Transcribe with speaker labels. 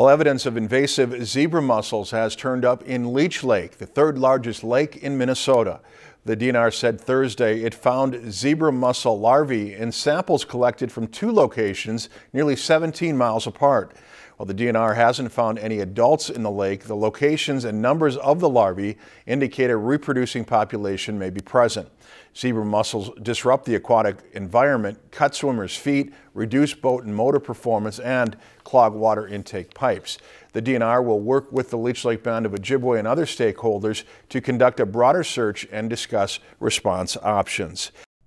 Speaker 1: Well, evidence of invasive zebra mussels has turned up in Leech Lake, the third largest lake in Minnesota. The DNR said Thursday it found zebra mussel larvae in samples collected from two locations nearly 17 miles apart. While the DNR hasn't found any adults in the lake, the locations and numbers of the larvae indicate a reproducing population may be present. Zebra mussels disrupt the aquatic environment, cut swimmers' feet, reduce boat and motor performance, and clog water intake pipes. The DNR will work with the Leech Lake Band of Ojibwe and other stakeholders to conduct a broader search and discuss response options.